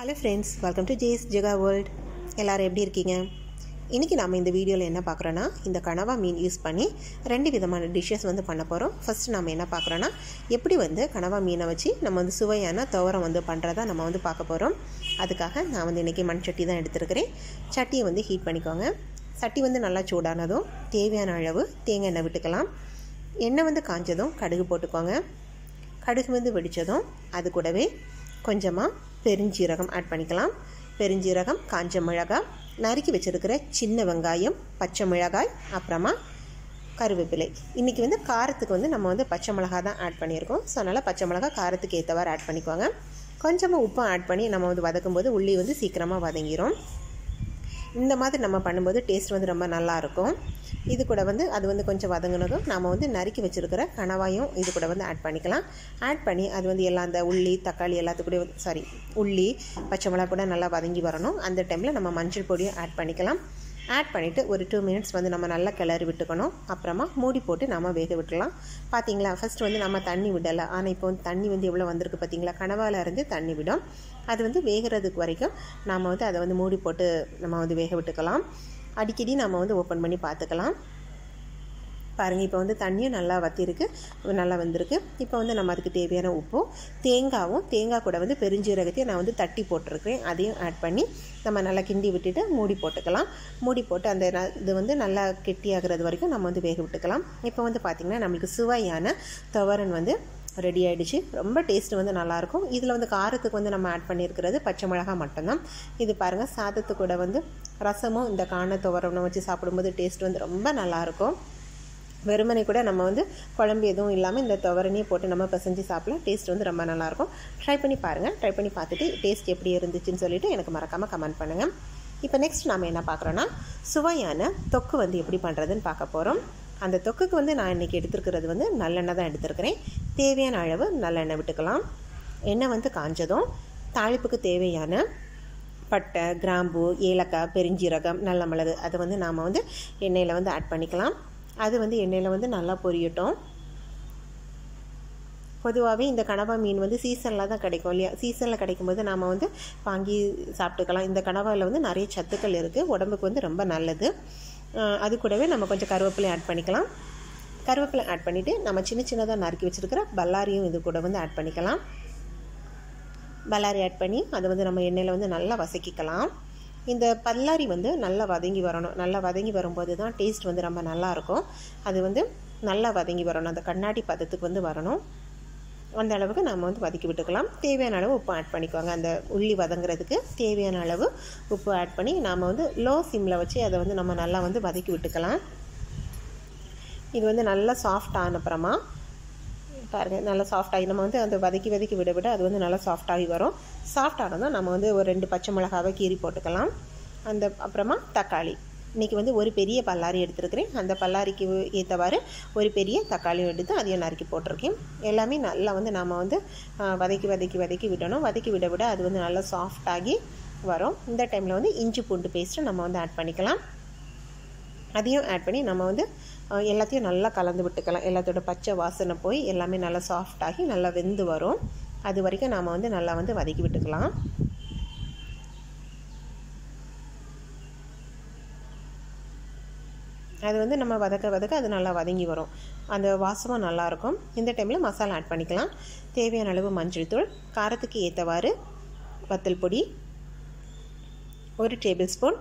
Hello friends welcome to ஜேஸ் Jega world எல்லோரும் எப்படி இருக்கீங்க? இன்றைக்கி நம்ம இந்த வீடியோவில் என்ன பார்க்குறோன்னா இந்த கனவா மீன் யூஸ் பண்ணி ரெண்டு விதமான டிஷ்ஷஸ் வந்து பண்ண போகிறோம் ஃபஸ்ட்டு நம்ம என்ன பார்க்குறோன்னா எப்படி வந்து கனவா மீனை வச்சு நம்ம வந்து சுவையான துவரம் வந்து பண்ணுறதா நம்ம வந்து பார்க்க போகிறோம் அதுக்காக நான் வந்து இன்றைக்கி மண் சட்டி தான் எடுத்துருக்கிறேன். சட்டியை வந்து ஹீட் பண்ணிக்கோங்க. சட்டி வந்து நல்லா சூடானதும் தேவையான அளவு தேங்காய் எண்ணெய் விட்டுக்கலாம். எண்ணெய் வந்து காஞ்சதும் கடுகு போட்டுக்கோங்க. கடுகு வந்து வெடித்ததும் அது கூடவே கொஞ்சமாக பெருஞ்சீரகம் ஆட் பண்ணிக்கலாம். பெருஞ்சீரகம் காஞ்ச மிளகாய் நறுக்கி வச்சுருக்கிற சின்ன வெங்காயம் பச்சை மிளகாய் அப்புறமா கருவேப்பிலை. இன்றைக்கி வந்து காரத்துக்கு வந்து நம்ம வந்து பச்சை மிளகா தான் ஆட் பண்ணியிருக்கோம். ஸோ அதனால் பச்சை மிளகா காரத்துக்கு ஏற்றவாறு ஆட் பண்ணிக்குவாங்க கொஞ்சமாக உப்பும் ஆட் பண்ணி நம்ம வந்து வதக்கும்போது உள்ளி வந்து சீக்கிரமாக வதங்கிடும் இந்த மாதிரி நம்ம பண்ணும்போது டேஸ்ட் வந்து ரொம்ப நல்லாயிருக்கும். இது கூட வந்து அது வந்து கொஞ்சம் வதங்கினதும் நாம் வந்து நறுக்கி வச்சுருக்கிற கணவாயும் இது கூட வந்து ஆட் பண்ணிக்கலாம். ஆட் பண்ணி அது வந்து எல்லாம் அந்த உள்ளி தக்காளி எல்லாத்துக்கூட சாரி உள்ளி பச்சை மிளகா கூட நல்லா வதங்கி வரணும். அந்த டைமில் நம்ம மஞ்சள் பொடியும் ஆட் பண்ணிக்கலாம். ஆட் பண்ணிவிட்டு ஒரு டூ மினிட்ஸ் வந்து நம்ம நல்லா கிளறி விட்டுக்கணும். அப்புறமா மூடி போட்டு நம்ம வேக விட்டுலாம் பார்த்தீங்களா ஃபஸ்ட் வந்து நம்ம தண்ணி விடலை. ஆனால் இப்போ வந்து தண்ணி வந்து எவ்வளோ வந்திருக்கு பார்த்தீங்களா கனவாவில் இருந்து தண்ணி விடும். அது வந்து வேகிறதுக்கு வரைக்கும் நாம் வந்து அதை வந்து மூடி போட்டு நம்ம வந்து வேக விட்டுக்கலாம். அடிக்கடி நம்ம வந்து ஓப்பன் பண்ணி பார்த்துக்கலாம் பாருங்கள் இப்போ வந்து தண்ணியும் நல்லா வத்திருக்கு நல்லா வந்திருக்கு. இப்போ வந்து நம்ம அதுக்கு தேவையான உப்பும் தேங்காவும் தேங்காய் கூட வந்து பெருஞ்சீரகத்தையும் நான் வந்து தட்டி போட்டிருக்கிறேன். அதையும் ஆட் பண்ணி நம்ம நல்லா கிண்டி விட்டுட்டு மூடி போட்டுக்கலாம். மூடி போட்டு அந்த இது வந்து நல்லா கெட்டியாகிறது வரைக்கும் நம்ம வந்து வேக விட்டுக்கலாம். இப்போ வந்து பார்த்திங்கன்னா நம்மளுக்கு சுவையான துவரன் வந்து ரெடி ஆகிடுச்சு ரொம்ப டேஸ்ட் வந்து நல்லாயிருக்கும். இதில் வந்து காரத்துக்கு வந்து நம்ம ஆட் பண்ணியிருக்கிறது பச்சை மிளகா மட்டும்தான். இது பாருங்கள் சாதத்து கூட வந்து ரசமும் இந்த காண துவரணும் வச்சு சாப்பிடும்போது டேஸ்ட் வந்து ரொம்ப நல்லாயிருக்கும். வெறுமனை கூட நம்ம வந்து குழம்பு எதுவும் இல்லாமல் இந்த துவரணியை போட்டு நம்ம பிசைஞ்சு சாப்பிடலாம். டேஸ்ட் வந்து ரொம்ப நல்லாயிருக்கும். ட்ரை பண்ணி பாருங்கள் ட்ரை பண்ணி பார்த்துட்டு டேஸ்ட் எப்படி இருந்துச்சுன்னு சொல்லிவிட்டு எனக்கு மறக்காமல் கமெண்ட் பண்ணுங்கள் இப்போ நெக்ஸ்ட் நம்ம என்ன பார்க்குறோன்னா சுவையான தொக்கு வந்து எப்படி பண்ணுறதுன்னு பார்க்க போகிறோம் அந்த தொக்குக்கு வந்து நான் இன்றைக்கி எடுத்துருக்கிறது வந்து நல்லெண்ணெய் தான் எடுத்துருக்கிறேன். தேவையான அளவு நல்லெண்ணெய் விட்டுக்கலாம். எண்ணெய் வந்து காஞ்சதும் தாளிப்புக்கு தேவையான பட்டை கிராம்பு ஏலக்காய் பெருஞ்சீரகம் நல்ல மிளகு அதை வந்து நாம் வந்து எண்ணெயில் வந்து ஆட் பண்ணிக்கலாம். அது வந்து எண்ணெயில் வந்து நல்லா பொரியட்டும். பொதுவாகவே இந்த கனவா மீன் வந்து சீசனில் தான் கிடைக்கும் இல்லையா? சீசனில் கிடைக்கும்போது நாம் வந்து வாங்கி சாப்பிட்டுக்கலாம். இந்த கனவாவில் வந்து நிறைய சத்துக்கள் இருக்குது உடம்புக்கு வந்து ரொம்ப நல்லது. அது கூடவே நம்ம கொஞ்சம் கருவேப்பிலை ஆட் பண்ணிக்கலாம். கருவேப்பிலை ஆட் பண்ணிவிட்டு நம்ம சின்ன சின்னதாக நறுக்கி வச்சுருக்கிற பல்லாரியும் இது கூட வந்து ஆட் பண்ணிக்கலாம். பல்லாரி ஆட் பண்ணி அதை வந்து நம்ம எண்ணெயில் வந்து நல்லா வசக்கிக்கலாம் இந்த பல்லாரி வந்து நல்லா வதங்கி வரணும். நல்லா வதங்கி வரும்போது தான் டேஸ்ட் வந்து ரொம்ப நல்லாயிருக்கும் அது வந்து நல்லா வதங்கி வரணும். அந்த கண்ணாடி பதத்துக்கு வந்து வரணும். அந்த அளவுக்கு நம்ம வந்து வதக்கி விட்டுக்கலாம். தேவையான அளவு உப்பு ஆட் பண்ணிக்கோங்க. அந்த உள்ளி வதங்குறதுக்கு தேவையான அளவு உப்பு ஆட் பண்ணி நாம் வந்து லோ சிம்மில் வச்சு அதை வந்து நம்ம நல்லா வந்து வதக்கி விட்டுக்கலாம். இது வந்து நல்லா சாஃப்ட் ஆனப்புறமா பாருங்கள் நல்லா சாஃப்டாகி நம்ம வந்து அந்த வதக்கி வதக்கி விட விட அது வந்து நல்லா சாஃப்டாகி வரும். சாஃப்ட் ஆனதும் நம்ம வந்து ஒரு ரெண்டு பச்சை மிளகாவை கீறி போட்டுக்கலாம். அந்த அப்புறமா தக்காளி. இன்றைக்கி வந்து ஒரு பெரிய பல்லாரி எடுத்துருக்கிறேன். அந்த பல்லாரிக்கு ஏற்றவாறு ஒரு பெரிய தக்காளியும் எடுத்து அதையும் நறுக்கி போட்டிருக்கேன். எல்லாமே நல்லா வந்து நாம் வந்து வதக்கி வதக்கி வதக்கி விடணும். வதக்கி விட விட அது வந்து நல்லா சாஃப்டாகி வரும். இந்த டைமில் வந்து இஞ்சி பூண்டு பேஸ்ட்டு நம்ம வந்து ஆட் பண்ணிக்கலாம். அதையும் ஆட் பண்ணி நம்ம வந்து எல்லாத்தையும் நல்லா கலந்து விட்டுக்கலாம். எல்லாத்தோட பச்சை வாசனை போய் எல்லாமே நல்லா சாஃப்டாகி நல்லா வெந்து வரும். அது வரைக்கும் நாம் வந்து நல்லா வந்து வதக்கி விட்டுக்கலாம். அது வந்து நம்ம வதக்க வதக்க அது நல்லா வதங்கி வரும். அந்த வாசமும் நல்லாயிருக்கும் இந்த டைமில் மசாலா ஆட் பண்ணிக்கலாம். தேவையான அளவு மஞ்சள் தூள் காரத்துக்கு ஏற்றவாறு வத்தல் பொடி ஒரு டேபிள் ஸ்பூன்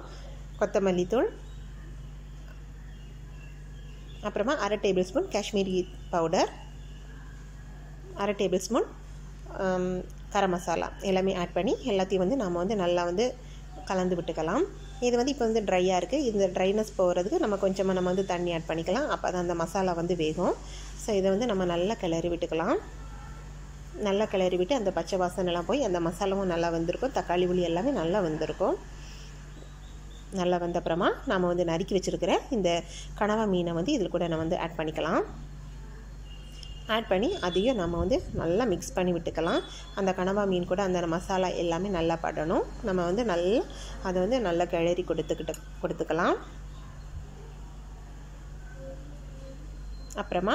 கொத்தமல்லி தூள் அப்புறமா அரை டேபிள் ஸ்பூன் காஷ்மீரி பவுடர் அரை டேபிள் ஸ்பூன் கரம் மசாலா. எல்லாமே ஆட் பண்ணி எல்லாத்தையும் வந்து நம்ம வந்து நல்லா வந்து கலந்து விட்டுக்கலாம். இது வந்து இப்போ வந்து ட்ரையாக இருக்குது இந்த ட்ரைனஸ் போகிறதுக்கு நம்ம கொஞ்சமாக நம்ம வந்து தண்ணி ஆட் பண்ணிக்கலாம். அப்போ தான் அந்த மசாலா வந்து வேகும். ஸோ இதை வந்து நம்ம நல்லா கிளறி விட்டுக்கலாம். நல்லா கிளறி விட்டு அந்த பச்சை வாசனைலாம் போய் அந்த மசாலாவும் நல்லா வந்திருக்கும். தக்காளி புளி எல்லாமே நல்லா வந்திருக்கும். நல்லா வந்த அப்புறமா நாம் வந்து நறுக்கி வச்சுருக்கிற இந்த கனவா மீனை வந்து இதில் கூட நம்ம வந்து ஆட் பண்ணிக்கலாம். ஆட் பண்ணி அதையும் நம்ம வந்து நல்லா மிக்ஸ் பண்ணி விட்டுக்கலாம். அந்த கனவா மீன் கூட அந்த மசாலா எல்லாமே நல்லா படணும். நம்ம வந்து நல்லா அதை வந்து நல்லா கிளறி கொடுத்துக்கிட்டு கொடுத்துக்கலாம். அப்புறமா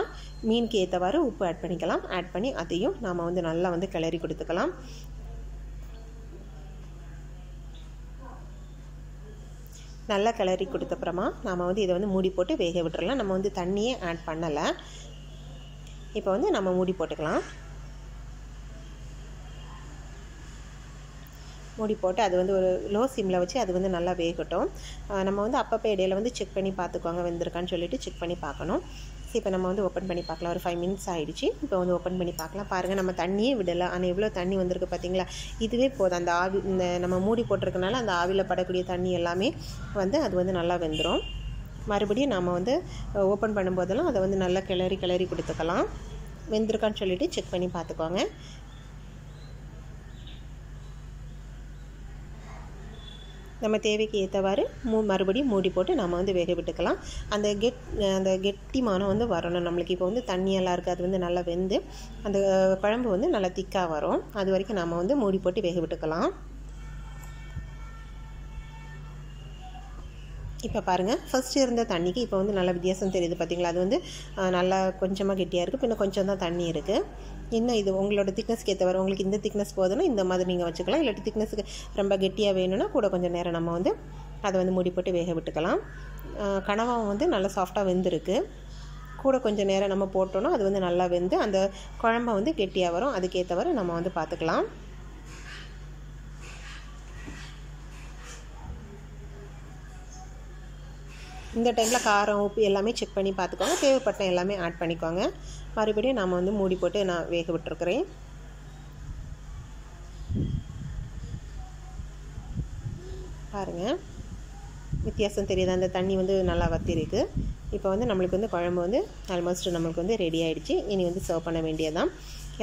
மீனுக்கு ஏற்றவாறு உப்பு ஆட் பண்ணிக்கலாம். ஆட் பண்ணி அதையும் நாம் வந்து நல்லா வந்து கிளறி கொடுத்துக்கலாம். நல்லா கிளறி கொடுத்தப்புறமா நாம் வந்து இதை வந்து மூடி போட்டு வேக விட்டுறலாம். நம்ம வந்து தண்ணியே ஆட் பண்ணலை. இப்போ வந்து நம்ம மூடி போட்டுக்கலாம். மூடி போட்டு அது வந்து ஒரு லோ சிம்மில் வச்சு அது வந்து நல்லா வேகட்டும். நம்ம வந்து அப்பப்போ இடையில வந்து செக் பண்ணி பார்த்துக்கோங்க வெந்திருக்கான்னு சொல்லிட்டு செக் பண்ணி பார்க்கணும். இப்போ நம்ம வந்து ஓப்பன் பண்ணி பார்க்கலாம். ஒரு ஃபைவ் மினிட்ஸ் ஆகிடுச்சு இப்போ வந்து ஓப்பன் பண்ணி பார்க்கலாம். பாருங்கள் நம்ம தண்ணியே விடலை. ஆனால் எவ்வளோ தண்ணி வந்திருக்கு பார்த்தீங்களா இதுவே போதும். அந்த ஆவி இந்த நம்ம மூடி போட்டிருக்கனால அந்த ஆவியில் படக்கூடிய தண்ணி எல்லாமே வந்து அது வந்து நல்லா வெந்துடும் மறுபடியும் நாம் வந்து ஓப்பன் பண்ணும்போதெல்லாம் அதை வந்து நல்லா கிளறி கிளறி கொடுத்துக்கலாம். வெந்திருக்கான்னு சொல்லிவிட்டு செக் பண்ணி பார்த்துக்கோங்க. நம்ம தேவைக்கு ஏற்றவாறு மூ மறுபடியும் மூடி போட்டு நம்ம வந்து வேக விட்டுக்கலாம். அந்த கெட் அந்த கெட்டிமானம் வந்து வரணும். நம்மளுக்கு இப்போ வந்து தண்ணியெல்லாம் இருக்குது அது வந்து நல்லா வெந்து அந்த குழம்பு வந்து நல்லா திக்காக வரும். அது வரைக்கும் நம்ம வந்து மூடி போட்டு வேக விட்டுக்கலாம். இப்போ பாருங்கள் ஃபஸ்ட்டு இருந்த தண்ணிக்கு இப்போ வந்து நல்ல வித்தியாசம் தெரியுது பார்த்தீங்களா அது வந்து நல்லா கொஞ்சமாக கெட்டியாக இருக்குது பின்ன கொஞ்சம் தான் தண்ணி இருக்குது இன்னும் இது உங்களோட திக்னஸ்க்கு ஏற்றவரை உங்களுக்கு இந்த திக்னஸ் போதுன்னா இந்த மாதிரி நீங்கள் வச்சுக்கலாம். இல்லாட்டி திக்னஸுக்கு ரொம்ப கெட்டியாக வேணும்னா கூட கொஞ்சம் நேரம் நம்ம வந்து அதை வந்து மூடி போட்டு வேக விட்டுக்கலாம். கனவாவும் வந்து நல்லா சாஃப்டாக வெந்திருக்கு. கூட கொஞ்சம் நேரம் நம்ம போட்டோன்னா அது வந்து நல்லா வெந்து அந்த குழம்ப வந்து கெட்டியாக வரும். அதுக்கேற்றவரை நம்ம வந்து பார்த்துக்கலாம் இந்த டைமில் காரம் உப்பு எல்லாமே செக் பண்ணி பார்த்துக்கோங்க. தேவைப்பட்ட எல்லாமே ஆட் பண்ணிக்கோங்க. மறுபடியும் நம்ம வந்து மூடி போட்டு நான் வேக விட்டுருக்குறேன். பாருங்கள் வித்தியாசம் தெரியுது? அந்த தண்ணி வந்து நல்லா வத்திருக்கு. இப்போ வந்து நம்மளுக்கு வந்து குழம்பு வந்து ஆல்மோஸ்ட் நம்மளுக்கு வந்து ரெடி ஆகிடுச்சு இனி வந்து சர்வ் பண்ண வேண்டியதான்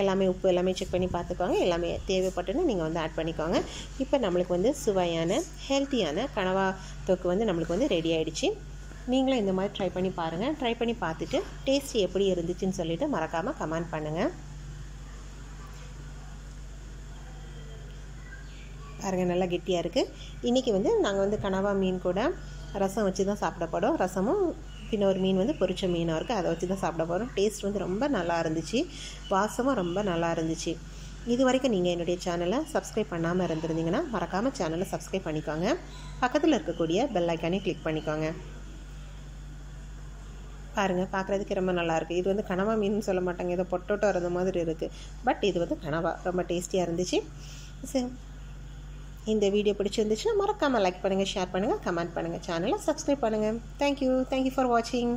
எல்லாமே உப்பு எல்லாமே செக் பண்ணி பார்த்துக்கோங்க. எல்லாமே தேவைப்பட்டுன்னு நீங்கள் வந்து ஆட் பண்ணிக்கோங்க. இப்போ நம்மளுக்கு வந்து சுவையான ஹெல்த்தியான கனவா தொக்கு வந்து நம்மளுக்கு வந்து ரெடி ஆகிடுச்சு நீங்களும் இந்த மாதிரி ட்ரை பண்ணி பாருங்கள் ட்ரை பண்ணி பார்த்துட்டு டேஸ்ட் எப்படி இருந்துச்சுன்னு சொல்லிவிட்டு மறக்காமல் கமெண்ட் பண்ணுங்கள் பாருங்கள் நல்லா கெட்டியாக இருக்குது இன்றைக்கி வந்து நாங்கள் வந்து கனவா மீன் கூட ரசம் வச்சு தான் சாப்பிட போகிறோம் ரசமும் பின்ன ஒரு மீன் வந்து பொரிச்ச மீனாக இருக்குது அதை வச்சு தான் சாப்பிட போகிறோம் டேஸ்ட் வந்து ரொம்ப நல்லா இருந்துச்சு. வாசமும் ரொம்ப நல்லா இருந்துச்சு. இது வரைக்கும் நீங்கள் என்னுடைய சேனலை சப்ஸ்கிரைப் பண்ணாமல் இருந்திருந்தீங்கன்னா மறக்காமல் சேனலை சப்ஸ்கிரைப் பண்ணிக்கோங்க. பக்கத்தில் இருக்கக்கூடிய பெல் ஐக்கானே கிளிக் பண்ணிக்கோங்க. பாருங்கள் பார்க்குறதுக்கு ரொம்ப நல்லாயிருக்கு. இது வந்து கனவா மீன் சொல்ல மாட்டாங்க. ஏதோ பொட்டோட்டோ இருந்த மாதிரி இருக்குது பட் இது வந்து கனவா. ரொம்ப டேஸ்டியாக இருந்துச்சு. சரி இந்த வீடியோ பிடிச்சிருந்துச்சுன்னா மறக்காமல் லைக் பண்ணுங்கள் ஷேர் பண்ணுங்கள் கமெண்ட் பண்ணுங்கள் சேனலை சப்ஸ்கிரைப் பண்ணுங்கள் தேங்க்யூ தேங்க்யூ ஃபார் வாட்சிங்